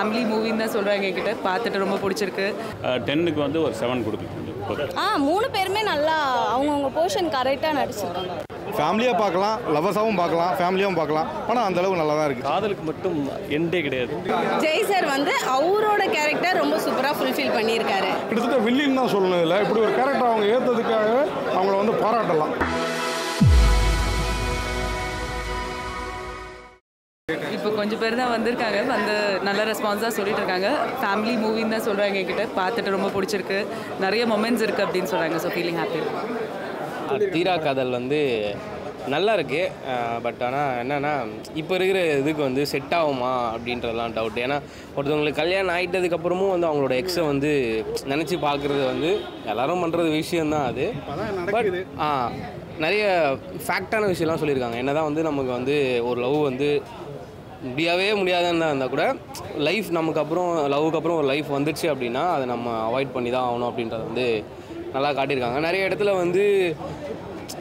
Family மூவின்னு தான் சொல்கிறாங்க என்கிட்ட. பார்த்துட்டு ரொம்ப பிடிச்சிருக்கு. டென்னுக்கு வந்து ஒரு செவன் கொடுக்கலாம் ஆ மூணு பேருமே நல்லா அவங்கவுங்க போர்ஷன் கரெக்டாக நடிச்சிருக்காங்க. ஃபேமிலியாக பார்க்கலாம் லவர்ஸாகவும் பார்க்கலாம் ஃபேமிலியாகவும் பார்க்கலாம். ஆனால் அந்த அளவு நல்லா தான் இருக்குது காதலுக்கு மட்டும் எண்டே கிடையாது. ஜெய் சார் வந்து அவரோட கேரக்டர் ரொம்ப சூப்பராக ஃபுல்ஃபில் பண்ணியிருக்காரு. கிட்டத்தட்ட வில்லின்னு தான் சொல்லணும் இல்லை இப்படி ஒரு கேரக்டர் அவங்க ஏற்றதுக்காக அவங்கள வந்து பாராட்டலாம். இப்போ கொஞ்சம் பேர் தான் வந்திருக்காங்க. வந்து நல்ல ரெஸ்பான்ஸாக சொல்லிட்டு இருக்காங்க ஃபேமிலி மூவின்னு தான் சொல்கிறாங்க என்கிட்ட. பார்த்துட்டு ரொம்ப பிடிச்சிருக்கு. நிறைய மொமெண்ட்ஸ் இருக்குது அப்படின்னு சொல்கிறாங்க ஸோ ஃபீலிங் ஹாப்பி தீரா காதல் வந்து நல்லா இருக்கு. பட் ஆனால் என்னென்னா இப்போ இருக்கிற இதுக்கு வந்து செட் ஆகுமா அப்படின்றதெல்லாம் டவுட் ஏன்னா ஒருத்தவங்களுக்கு கல்யாணம் ஆகிட்டதுக்கப்புறமும் வந்து அவங்களோட எக்ஸை வந்து நினச்சி பார்க்குறது வந்து எல்லாரும் பண்ணுறது விஷயம்தான் அது. பட் ஆ நிறைய ஃபேக்டான விஷயம்லாம் சொல்லியிருக்காங்க. என்ன தான் வந்து நமக்கு வந்து ஒரு லவ் வந்து முடியவே முடியாதுன்னு இருந்தால் கூட லைஃப் நமக்கு அப்புறம் லவ்வுக்கு அப்புறம் ஒரு லைஃப் வந்துச்சு அப்படின்னா அதை நம்ம அவாய்ட் பண்ணி தான் ஆகணும் அப்படின்றத வந்து நல்லா காட்டியிருக்காங்க. நிறைய இடத்துல வந்து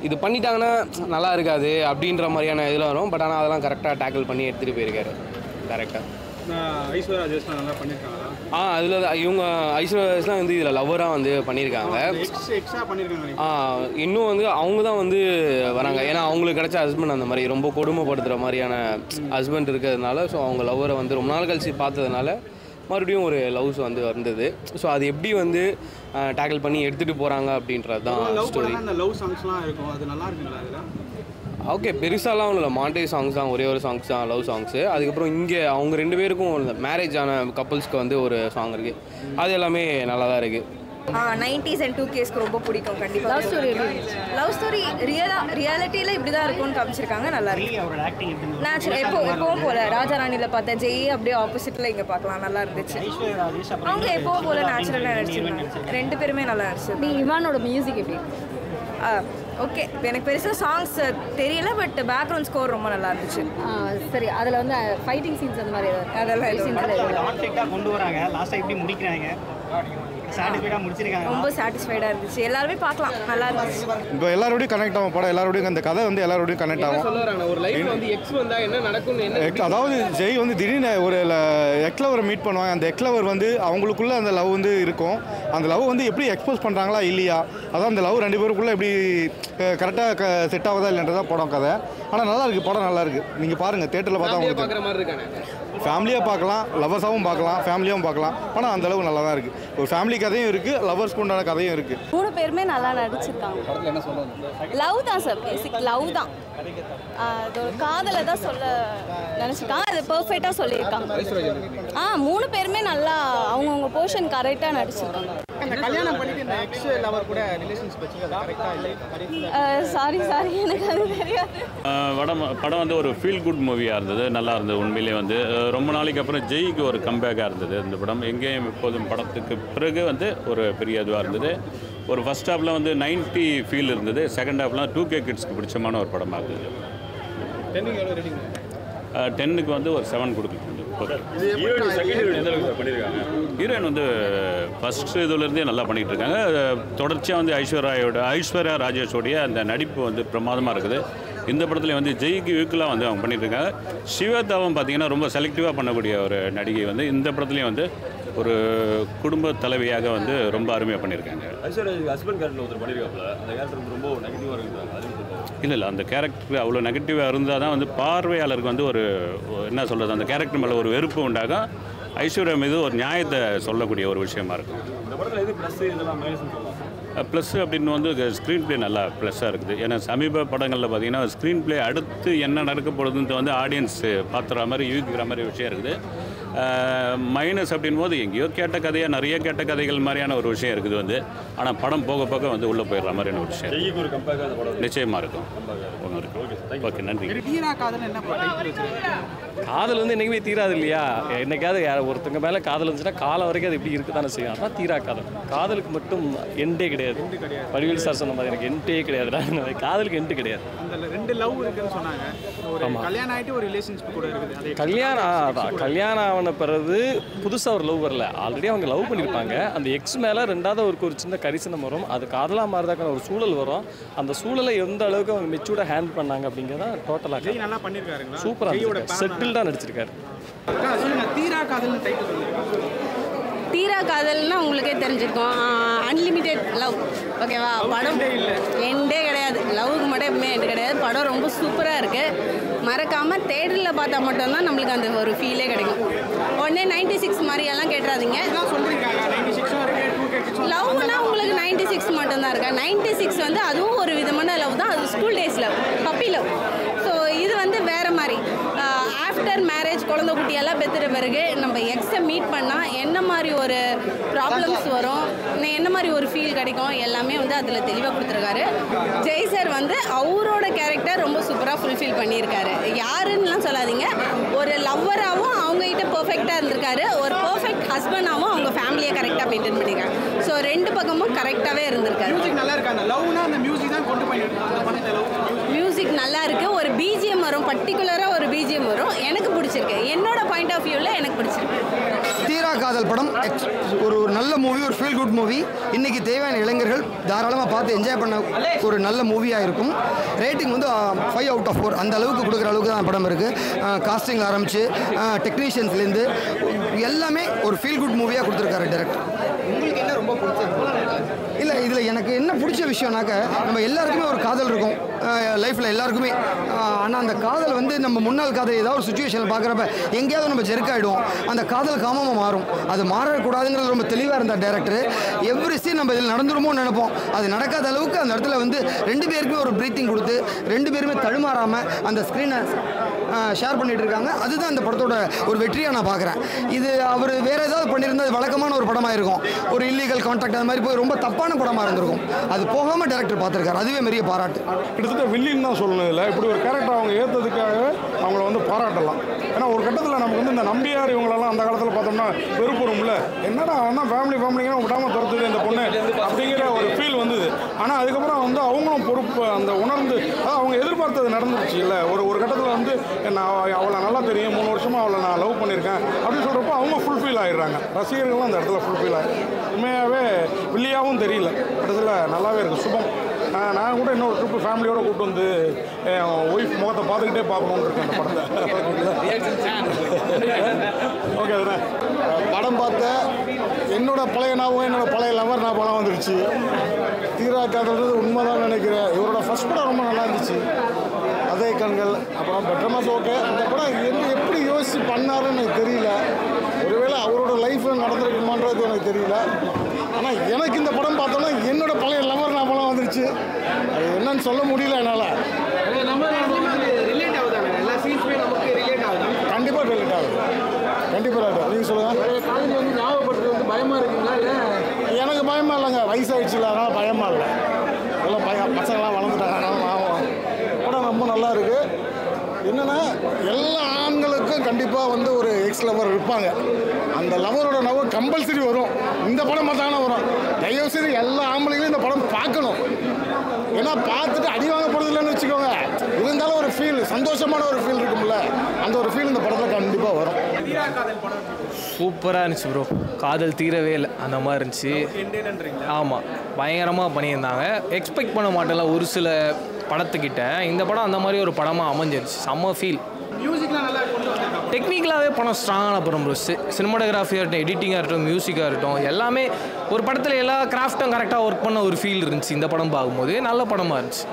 இது பண்ணிட்டாங்கன்னா நல்லா இருக்காது அப்படின்ற மாதிரியான இதில் வரும். பட் ஆனால் அதெல்லாம் கரெக்டாக டேக்கிள் பண்ணி எடுத்துகிட்டு போயிருக்காரு. கரெக்டாக ஐஸ்வர்யா நல்லா பண்ணியிருக்காங்க ஆ அதில் இவங்க ஐஸ்வர்யாஸ்லாம் வந்து இதில் லவ்வராக வந்து பண்ணியிருக்காங்க ஆ இன்னும் வந்து அவங்க தான் வந்து வராங்க. ஏன்னா அவங்களுக்கு கிடைச்ச ஹஸ்பண்ட் அந்த மாதிரி ரொம்ப கொடுமைப்படுத்துகிற மாதிரியான ஹஸ்பண்ட் இருக்கிறதுனால ஸோ அவங்க லவ்வரை வந்து ரொம்ப நாள் கழிச்சு பார்த்ததுனால மறுபடியும் ஒரு லவ்ஸ் வந்து வந்தது. ஸோ அது எப்படி வந்து டேக்கிள் பண்ணி எடுத்துகிட்டு போகிறாங்க அப்படின்றது தான் ஸ்டோரி அந்த லவ் சாங்ஸ்லாம் இருக்கும். அது நல்லா இருக்குங்களா அதில்? ஓகே பெருசாலாம் ஒன்றும் இல்லை மாண்டே சாங்ஸ் தான் ஒரே ஒரு சாங்ஸ் தான் லவ் சாங்ஸு அதுக்கப்புறம் இங்கே அவங்க ரெண்டு பேருக்கும் மேரேஜ் ஆன கப்புள்ஸ்க்கு வந்து ஒரு சாங் இருக்குது அது எல்லாமே நல்லா தான் இருக்குது நைன்டிஸ் அண்ட் டூ கேஸ்க்கு ரொம்ப பிடிக்கும் கண்டிப்பாக லவ் ஸ்டோரி லவ் ஸ்டோரி ரியலாக ரியாலிட்டியில் இப்படி தான் இருக்கும்னு காமிச்சிருக்காங்க நல்லா இருக்கு. நேச்சுரல் எப்போ எப்பவும் போல ராஜா ராணியில் பார்த்த ஜெய் அப்படியே ஆப்போசிட்டில் இங்கே பார்க்கலாம் நல்லா இருந்துச்சு. அவங்க எப்பவும் போல நேச்சுரலாக நடிச்சிருந்தாங்க. ரெண்டு பேருமே நல்லா நடிச்சிருந்தாங்க. இவானோட மியூசிக் எப்படி? ஓகே. இப்போ எனக்கு பெருசாக சாங்ஸ் தெரியல பட் பேக்ரவுண்ட் ஸ்கோர் ரொம்ப நல்லா இருந்துச்சு. ஆ, சரி அதில் வந்து ஃபைட்டிங் சீன்ஸ் அந்த மாதிரி அதெல்லாம் கொண்டு வராங்க. லாஸ்ட்டாக எப்படி முடிக்கிறாங்க. ரொம்ப சாட்டிஸ்ஃபைடாக இருந்துச்சு. எல்லாருமே பார்க்கலாம். நல்லா இருந்துச்சு. இப்போ எல்லாரோடையும் கனெக்ட் ஆகும். படம் எல்லாரோடையும் அந்த கதை வந்து எல்லாரோடையும் கனெக்ட் ஆகும். சொல்ல வராங்க ஒரு லைஃப் வந்து எக்ஸ் வந்தால் என்ன நடக்கும்னு என்ன எக்- அதாவது ஜெய் வந்து திடீர்னு ஒரு எக்லவரை மீட் பண்ணுவாங்க. அந்த எக்லவர் வந்து அவங்களுக்குள்ள அந்த லவ் வந்து இருக்கும். அந்த லவ் வந்து எப்படி எக்ஸ்போஸ் பண்ணுறாங்களா இல்லையா? அதான் அந்த லவ் ரெண்டு பேருக்குள்ள எப்படி கரெக்டாக செட் ஆகுதா இல்லைன்றதா படம் கதை. ஆனால் நல்லா இருக்கு. படம் நல்லா இருக்கு. நீங்கள் பாருங்கள் தேட்டரில் பார்த்தா உங்களுக்கு ஃபேமிலியாக பார்க்கலாம் லவர்ஸாகவும் பார்க்கலாம் ஃபேமிலியாகவும் பார்க்கலாம். ஆனால் அந்த அளவு நல்லா தான் இருக்குது ஒரு ஃபேமிலி கதையும் இருக்குது லவர்ஸ்க்கு உண்டான கதையும் இருக்குது மூணு பேருமே நல்லா நடிச்சிருக்காங்க. லவ் தான் சார் பேசிக் லவ் தான். அது ஒரு காதலை தான் சொல்ல நினச்சிருக்காங்க. அது பர்ஃபெக்டாக சொல்லியிருக்காங்க. ஆ மூணு பேருமே நல்லா அவங்கவுங்க போர்ஷன் கரெக்டாக நடிச்சிருக்காங்க. சாரி சாரி எனக்கு அது தெரியாது. படம் படம் வந்து ஒரு ஃபீல் குட் மூவியாக இருந்தது நல்லா இருந்தது உண்மையிலே வந்து. ரொம்ப நாளைக்கு அப்புறம் ஜெய்க்கு ஒரு கம்பேக்காக இருந்தது இந்த படம். எங்கேயும் எப்போதும் படத்துக்கு பிறகு வந்து ஒரு பெரிய இதுவாக இருந்தது. ஒரு ஃபர்ஸ்ட் ஹாஃபில் வந்து 90 ஃபீல் இருந்தது செகண்ட் ஹாஃப்லாம் டூ கே கிட்ஸ்க்கு பிடிச்சமான ஒரு படமாக இருந்தது. டென்னுக்கு வந்து ஒரு செவன் கொடுக்கலாம் ஹீரோயின் வந்து ஃபர்ஸ்ட் இதுலேருந்தே நல்லா பண்ணிகிட்டு இருக்காங்க தொடர்ச்சியாக வந்து ஐஸ்வர்யாவோட ஐஸ்வர்யா ராஜேஷோடைய அந்த நடிப்பு வந்து பிரமாதமாக இருக்குது. இந்த படத்துல வந்து ஜெய்க்கு ஈக்குவலாக வந்து அவங்க பண்ணிட்டு இருக்காங்க சிவதாவும் பார்த்தீங்கன்னா ரொம்ப செலக்டிவாக பண்ணக்கூடிய ஒரு நடிகை வந்து இந்த படத்துலையும் வந்து ஒரு குடும்ப தலைவியாக வந்து ரொம்ப அருமையாக பண்ணியிருக்காங்க ஹஸ்பண்ட் கேரக்டர் ஒருத்தர் பண்ணியிருக்காப்ல அந்த கேரக்டர் ரொம்ப நெகட்டிவாக இருக்கிறாங்க அது இல்லை இல்லை அந்த கேரக்டர் அவ்வளோ நெகட்டிவாக இருந்தால் தான் வந்து பார்வையாளருக்கு வந்து ஒரு என்ன சொல்கிறது அந்த கேரக்டர் மேலே ஒரு வெறுப்பு உண்டாகும். ஐஸ்வர்யா மீது ஒரு நியாயத்தை சொல்லக்கூடிய ஒரு விஷயமா இருக்கும். ப்ளஸ் அப்படின்னு வந்து ஸ்க்ரீன் ப்ளே நல்லா ப்ளஸ்ஸாக இருக்குது. ஏன்னா சமீப படங்களில் பார்த்தீங்கன்னா ஸ்க்ரீன் ப்ளே அடுத்து என்ன நடக்க போகுதுன்னு வந்து ஆடியன்ஸ் பார்த்துற மாதிரி யூகிக்கிற மாதிரி விஷயம் இருக்குது. மைனஸ் அப்படின் போது எங்கேயோ கேட்ட கதையாக நிறைய கேட்ட கதைகள் மாதிரியான ஒரு விஷயம் இருக்குது வந்து. ஆனால் படம் போக போக வந்து உள்ளே போயிடுற மாதிரியான ஒரு விஷயம். நிச்சயமாக இருக்கும். ஒன்று இருக்கும் ஓகே நன்றி. காதல் வந்து என்னைக்குமே தீராது இல்லையா? என்னைக்காவது யார் ஒருத்தங்க மேலே காதல் இருந்துச்சுன்னா காலம் வரைக்கும் அது இப்படி இருக்க தானே செய்யும். அதான் தீரா காதல். காதலுக்கு மட்டும் எண்டே கிடையாது. வடிவேல் சார் சொன்ன மாதிரி எனக்கு எண்டே கிடையாதுடா காதலுக்கு எண்டு கிடையாது. ரெண்டு லவ் இருக்குன்னு சொன்னாங்க. ஒரு கல்யாணம் ஆயிட்டு ஒரு ரிலேஷன்ஷிப் கூட இருக்குது. அது கல்யாணம் கல்யாணம் ஆன பிறகு புதுசாக ஒரு லவ் வரல. ஆல்ரெடி அவங்க லவ் பண்ணியிருப்பாங்க அந்த எக்ஸ் மேலே ரெண்டாவது அவருக்கு ஒரு சின்ன கரிசனம் வரும். அது காதலாக மாறதாக்கான ஒரு சூழல் வரும். அந்த சூழலை எந்த அளவுக்கு அவங்க மெச்சூர்டாக ஹேண்டில் பண்ணாங்க அப்படிங்கிறத டோட்டலாக நல்லா பண்ணியிருக்காருங்களா சூப்பராக செட்டில்டாக நடிச்சிருக்காரு. தீரா சொல்லுங்க தீரா காதல்னா உங்களுக்கே தெரிஞ்சிருக்கும். அன்லிமிட்டெட் லவ் ஓகேவா? படம் எண்டே கிடையாது. லவ்வுக்கு மட்டும் எப்பவுமே எண்டு கிடையாது. படம் ரொம்ப சூப்பராக இருக்குது மறக்காமல் தேட்டரில் பார்த்தா மட்டும்தான் நம்மளுக்கு அந்த ஒரு ஃபீலே கிடைக்கும். உடனே நைன்டி சிக்ஸ் மாதிரியெல்லாம் கேட்டுறாதீங்க. லவ்னா உங்களுக்கு நைன்டி சிக்ஸ் தான் இருக்கேன் நைன்டி சிக்ஸ் வந்து அதுவும் ஒரு விதமான லவ் தான். அது school days love puppy love so இது வந்து வேறு மாதிரி. ஆஃப்டர் மேரேஜ் குழந்தை குட்டியெல்லாம் பெற்றுற பிறகு நம்ம எக்ஸை மீட் பண்ணால் என்ன மாதிரி ஒரு ப்ராப்ளம்ஸ் வரும்? என்ன மாதிரி ஒரு ஃபீல் கிடைக்கும்? எல்லாமே வந்து அதில் தெளிவாக கொடுத்துருக்காரு. ஜெய் சார் வந்து அவரோட கேரக்டர் ரொம்ப சூப்பராக ஃபுல்ஃபில் பண்ணியிருக்காரு. யாருன்னுலாம் சொல்லாதீங்க. ஒரு லவ்வராகவும் அவங்ககிட்ட பர்ஃபெக்டாக இருந்திருக்காரு. ஒரு பர்ஃபெக்ட் ஹஸ்பண்டாகவும் அவங்க ஃபேமிலியை கரெக்டாக மெயின்டைன் பண்ணியிருக்காங்க. ஸோ ரெண்டு பக்கமும் கரெக்டாகவே இருந்திருக்காரு. மியூசிக் நல்லா இருக்கு? அந்த லவ்னா அந்த மியூசிக் தான் கொண்டு போய் அந்த படத்தை லவ் மியூசிக் நல்லா இருக்கு. ஒரு பிஜிஎம் வரும். பர்டிகுலராக ஒரு பிஜிஎம் வரும். எனக்கு பிடிச்சிருக்கு என்னோட பாயிண்ட் ஆஃப் வியூவில் எனக்கு பிடிச்சிருக்கு தீரா காதல் படம். ஒரு ஒரு நல்ல மூவி ஒரு ஃபீல் குட் மூவி இன்றைக்கி தேவையான இளைஞர்கள் தாராளமாக பார்த்து என்ஜாய் பண்ண ஒரு நல்ல மூவியாக இருக்கும். ரேட்டிங் வந்து ஃபைவ் அவுட் ஆஃப் ஃபோர் அந்த அளவுக்கு கொடுக்குற அளவுக்கு தான் படம் இருக்குது காஸ்டிங் ஆரம்பித்து டெக்னீஷியன்ஸ்லேருந்து எல்லாமே ஒரு ஃபீல் குட் மூவியாக கொடுத்துருக்காரு டேரக்டர் உங்களுக்கு என்ன ரொம்ப பிடிச்சது இல்லை இதில் எனக்கு என்ன பிடிச்ச விஷயம்னாக்க நம்ம எல்லாருக்குமே ஒரு காதல் இருக்கும். லைஃப்பில் எல்லாருக்குமே. ஆனால் அந்த காதல் வந்து நம்ம முன்னாள் காதல் ஏதாவது ஒரு சுச்சுவேஷனில் பார்க்குறப்ப எங்கேயாவது நம்ம ஜெருக்காயிடுவோம். அந்த காதல் காமமாக மாறும். அது மாறக்கூடாதுங்கிறது ரொம்ப தெளிவாக இருந்தார் டேரக்டர் எவ்ரி சீன் நம்ம இதில் நடந்துருமோ நினைப்போம். அது நடக்காத அளவுக்கு அந்த இடத்துல வந்து ரெண்டு பேருக்குமே ஒரு ப்ரீத்திங் கொடுத்து ரெண்டு பேருமே தடுமாறாமல் அந்த ஸ்க்ரீனை ஷேர் பண்ணிட்டு இருக்காங்க அதுதான் இந்த படத்தோட ஒரு வெற்றியாக நான் பார்க்குறேன் இது அவர் வேறு ஏதாவது பண்ணியிருந்தா அது வழக்கமான ஒரு படமாக இருக்கும். ஒரு இல்லீகல் கான்டாக்ட் அந்த மாதிரி போய் ரொம்ப தப்பான படமாக இருந்திருக்கும். அது போகாமல் டேரக்டர் பார்த்துருக்காரு. அதுவே பெரிய பாராட்டு. கிட்டத்தட்ட வில்லின்னு தான் சொல்லணும் இல்லை இப்படி ஒரு கேரக்டர் அவங்க ஏற்றதுக்காக அவங்கள வந்து பாராட்டலாம். ஏன்னா ஒரு கட்டத்தில் நமக்கு வந்து இந்த நம்பியார் இவங்களெல்லாம் அந்த காலத்தில் பார்த்தோம்னா வெறுப்புறோம்ல. என்னடா அவன் ஃபேமிலி ஃபேமிலிங்கன்னா விடாமல் துரத்துது இந்த பொண்ணு அப்படிங்கிற ஒரு ஃபீல் வந்தது. ஆனால் அதுக்கப்புறம் வந்து அவங்களும் பொறுப்பு அந்த உணர்ந்து அவங்க எதிர்பார்த்தது நடந்துருச்சு இல்லை. ஒரு ஒரு கட்டத்தில் வந்து நான் அவளை நல்லா தெரியும். மூணு வருஷமாக அவளை நான் லவ் பண்ணியிருக்கேன். அப்படின்னு சொல்கிறப்போ அவங்க ஃபுல்ஃபில் ஆகிடுறாங்க ரசிகர்களும் அந்த இடத்துல ஃபுல்ஃபில் ஆகி உண்மையாகவே வில்லியாகவும் தெரியல. இடத்துல நல்லாவே இருக்குது சுபம். நான் நான் கூட இன்னொரு ட்ரிப்பு ஃபேமிலியோடு கூப்பிட்டு வந்து என் ஒய்ஃப் முகத்தை பார்த்துக்கிட்டே பார்க்கணுன்னு இருக்கேன் அந்த படத்தை ஓகே அதுண்ணே படம் பார்த்த என்னோட பழைய ஞாபகம் என்னோட பழைய லவர் நான் படம் வந்துருச்சு. தீரா காதல்ன்றது உண்மைதான் நினைக்கிறேன். இவரோட ஃபர்ஸ்ட் படம் ரொம்ப நல்லா இருந்துச்சு. அதே கண்கள் அப்புறம் பெட்டர்மஸ் ஓகே. இந்த படம் என்ன எப்படி யோசிச்சு பண்ணாருன்னு எனக்கு தெரியல. ஒருவேளை அவரோட லைஃப் நடந்திருக்குமான்றது எனக்கு தெரியல. ஆனால் எனக்கு இந்த படம் பார்த்தோன்னா என்னோட பழைய லவர் நான் படம் வந்துருச்சு. அது என்னன்னு சொல்ல முடியல என்னால். நமக்கு ரிலேட் ஆகுது? கண்டிப்பாக ரிலேட் ஆகுது. கண்டிப்பாக நீங்கள் சொல்லுங்கள் காதலி வந்து ஞாபகப்படுறது வந்து பயமா இருக்குங்களா எனக்கு பயமா இல்லைங்க. வயசாகிடுச்சுல அதனால் பயமா இல்லை. எல்லாம் பயம் பசங்களாம் வளர்ந்துட்டாங்க அதனால நான் படம் ரொம்ப நல்லா இருக்கு. என்னன்னா எல்லா ஆண்களுக்கும் கண்டிப்பாக வந்து ஒரு எக்ஸ் லவர் இருப்பாங்க. அந்த லவரோட லவர் கம்பல்சரி வரும். இந்த படம் பார்த்தாங்கன்னா வரும். தயவு செய்து எல்லா ஆம்பளைங்களும் இந்த படம் பார்க்கணும். ஏன்னா பார்த்துட்டு அடி வாங்க போகிறது இல்லைன்னு வச்சுக்கோங்க. இருந்தாலும் ஒரு ஃபீல் சந்தோஷமான ஒரு ஃபீல் இருக்கும்ல. அந்த ஒரு ஃபீல் இந்த படத்தில் கண்டிப்பாக வரும். தீரா காதல் படம் சூப்பராக இருந்துச்சு ப்ரோ காதல் தீரவே இல்லை. அந்த மாதிரி இருந்துச்சு. ஆமாம் பயங்கரமாக பண்ணியிருந்தாங்க. எக்ஸ்பெக்ட் பண்ண மாட்டேன்ல. ஒரு சில படத்துக்கிட்ட இந்த படம் அந்த மாதிரி ஒரு படமாக அமைஞ்சிருச்சு. செம்ம ஃபீல் டெக்னிக்கலாகவே படம் ஸ்ட்ராங்கான படம் ப்ரோ சினிமாட்டோகிராஃபியாக இருக்கட்டும் எடிட்டிங்காக இருக்கட்டும் மியூசிக்காக இருக்கட்டும் எல்லாமே ஒரு படத்தில் எல்லா கிராஃப்ட்டும் கரெக்டாக ஒர்க் பண்ண ஒரு ஃபீல் இருந்துச்சு இந்த படம் பார்க்கும்போது. நல்ல படமாக இருந்துச்சு.